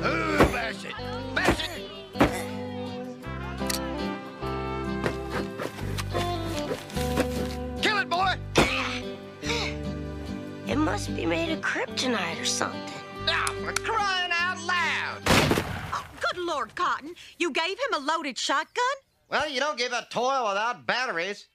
Bash it! Bash it! Kill it, boy! It must be made of kryptonite or something. Now, for crying out loud! Oh, good Lord, Cotton. You gave him a loaded shotgun? Well, you don't give a toy without batteries.